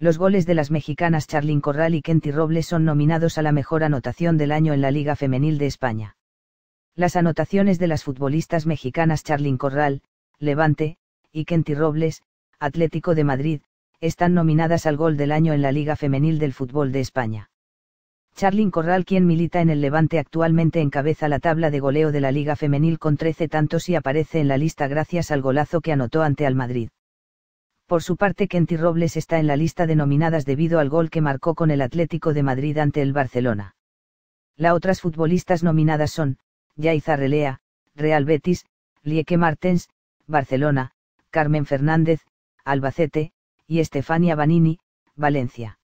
Los goles de las mexicanas Charlyn Corral y Kenty Robles son nominados a la mejor anotación del año en la Liga Femenil de España. Las anotaciones de las futbolistas mexicanas Charlyn Corral, Levante, y Kenty Robles, Atlético de Madrid, están nominadas al gol del año en la Liga Femenil del Fútbol de España. Charlyn Corral, quien milita en el Levante actualmente encabeza la tabla de goleo de la Liga Femenil con 13 tantos y aparece en la lista gracias al golazo que anotó ante al Madrid. Por su parte, Kenty Robles está en la lista de nominadas debido al gol que marcó con el Atlético de Madrid ante el Barcelona. Las otras futbolistas nominadas son, Yaiza Relea, Real Betis, Lieke Martens, Barcelona, Carmen Fernández, Albacete, y Estefania Banini, Valencia.